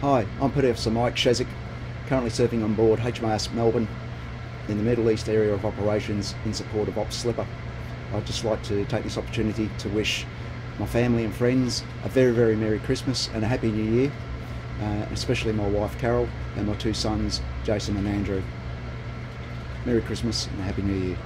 Hi, I'm Petty Officer Mike Szewczyk, currently serving on board HMAS Melbourne in the Middle East area of operations in support of Ops Slipper. I'd just like to take this opportunity to wish my family and friends a very, very Merry Christmas and a Happy New Year, uh, especially my wife Carol and my two sons Jason and Andrew. Merry Christmas and a Happy New Year.